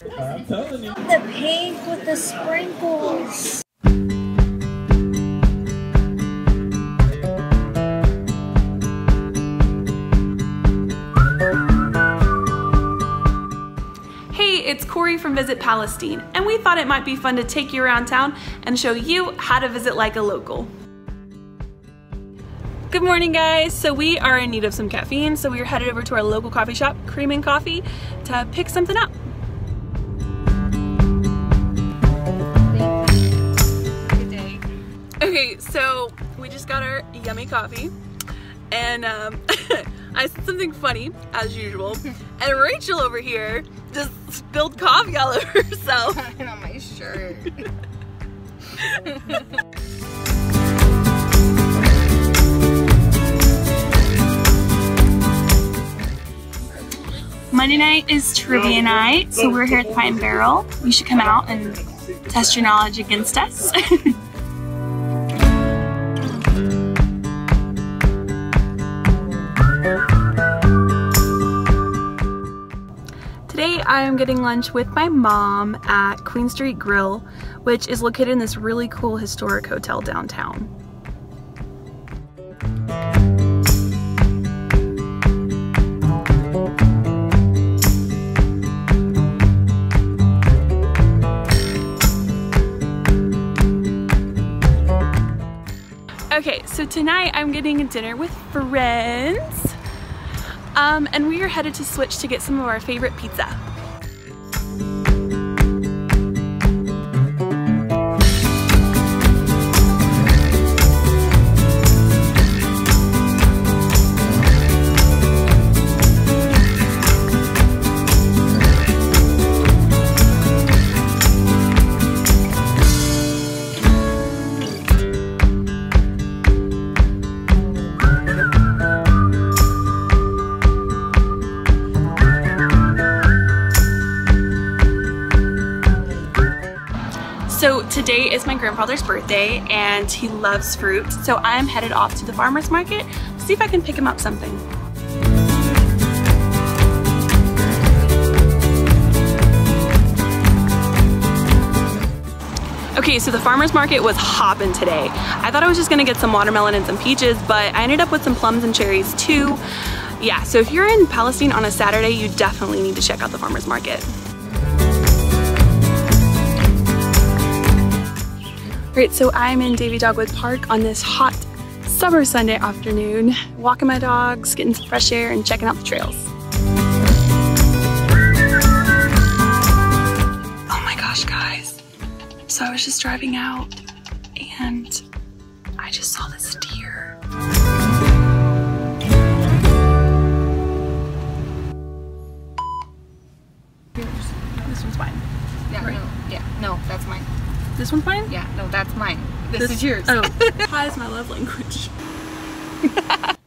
I'm telling you. The pink with the sprinkles. Hey, it's Cori from Visit Palestine, and we thought it might be fun to take you around town and show you how to visit like a local. Good morning guys! So we are in need of some caffeine, so we are headed over to our local coffee shop, Cream and Coffee, to pick something up. So we just got our yummy coffee, and um, I said something funny, as usual, and Rachel over here just spilled coffee all over herself. And on my shirt. Monday night is trivia night, so we're here at the Pine Barrel. You should come out and test your knowledge against us. I am getting lunch with my mom at Queen Street Grill, which is located in this really cool historic hotel downtown. Okay, so tonight I'm getting a dinner with friends. Um, and we are headed to Switch to get some of our favorite pizza. So today is my grandfather's birthday and he loves fruit. So I'm headed off to the farmer's market to see if I can pick him up something. Okay, so the farmer's market was hopping today. I thought I was just gonna get some watermelon and some peaches, but I ended up with some plums and cherries too. Yeah, so if you're in Palestine on a Saturday, you definitely need to check out the farmer's market. Great, so I'm in Davy Dogwood Park on this hot summer Sunday afternoon, walking my dogs, getting some fresh air, and checking out the trails. Oh my gosh, guys. So I was just driving out and I just saw this deer. This one's mine. Yeah, no, yeah, no, that's mine. This one's mine? Yeah, no, that's mine. This, is yours. Oh, pie is my love language.